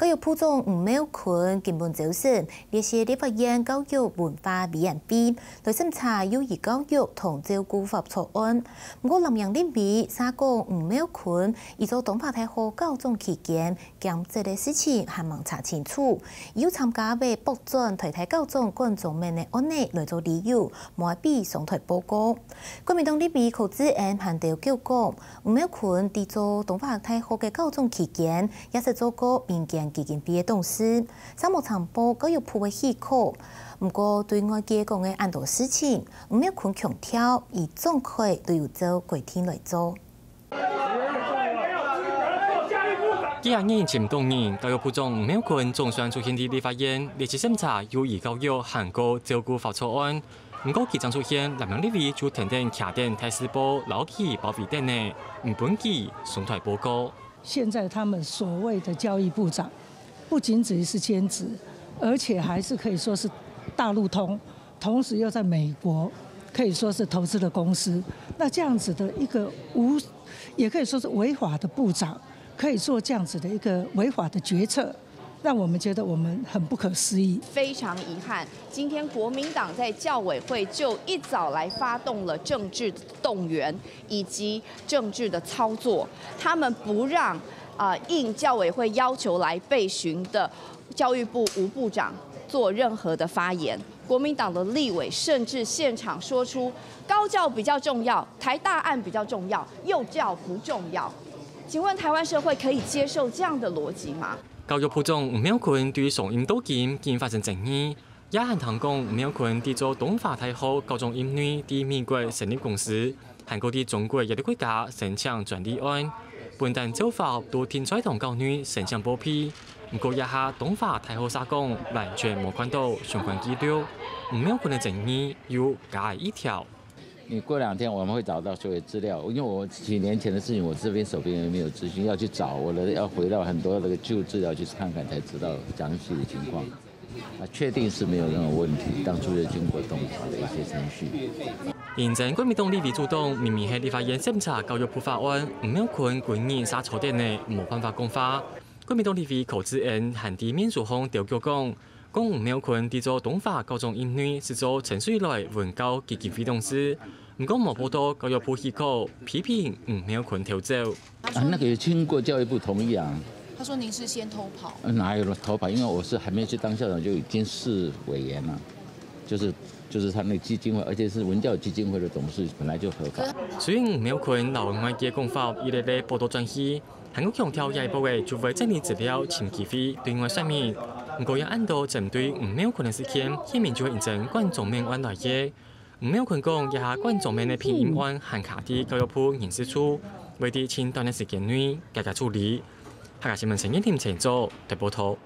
教育部长吴美群根本就是列些立法院教育文化委员会来审查幼儿教育同照顾法草案。不过南洋立委沙讲吴美群伊做东华太后高中期间，将这类事情还望查清楚。有参加为博转台台高中观众们的案内来做理由，未必上台报告。国民党立委柯志恩还调叫讲，吴美群伫做东华太后嘅高中期间，也是做过民间间基金毕业董事，三木长波都有颇为喜可。不过对外界讲嘅安多事情，吴美群强调，以总会都有做规天来做。几廿年前当年，教育部长吴美群总算出现伫立法院，列席审查幼儿教育限购照顾法草案。不过，其中出现南洋立委就停停卡电台视播老起保费等呢，唔本记送台报告。现在他们所谓的交易部长，不仅只是兼职，而且还是可以说是大陆通，同时又在美国可以说是投资的公司。那这样子的一个无，也可以说是违法的部长，可以做这样子的一个违法的决策。让我们觉得我们很不可思议，非常遗憾。今天国民党在教委会就一早来发动了政治动员以及政治的操作，他们不让啊应教委会要求来备询的教育部吴部长做任何的发言。国民党的立委甚至现场说出高教比较重要，台大案比较重要，幼教不重要。请问台湾社会可以接受这样的逻辑吗？教育部长吴苗坤对上音都金已发生争议，也很谈讲吴苗坤伫做东华太后高中英女伫美国成立公司，韩国伫中国一啲国家申请专利案，本单做法都天才同教女申请报批，不过一下东华太后撒讲完全冇看到相关记录，吴苗坤的争议又加一条。你过两天我们会找到所有资料，因为我几年前的事情，我这边手边也没有资讯，要去找我的，要回到很多那个旧资料去看看，才知道详细的情况。啊，确定是没有任何问题，当初就经过动法的一些程序。现在国民党立委主动明明系立法院审查教育部法案，唔要困官员杀错点呢，冇办法讲法。国民党立委寇志恩喊地面书方调脚讲，讲唔要困伫做东华高中英语是做陈水来文教基金会董事。唔过冇报道教育部机构批评唔没有困调走。啊，那个也经过教育部同意啊。他说您是先偷跑。哪有偷跑？因为我是还没去当校长就已经是委员了，就是就是他那基金会，而且是文教基金会的董事，本来就合法。虽然唔有困老外界讲法，一类类报道转移，韩国强调下一步嘅就会整理资料，请机会对外说明。唔过要按到针对唔没有困的事件，下面就会引证观众面案来嘅。唔有群讲，一下观众们的偏音案含卡啲教育部人事处，为啲前段的时间内加加处理。客家新闻陈燕婷前做直播图。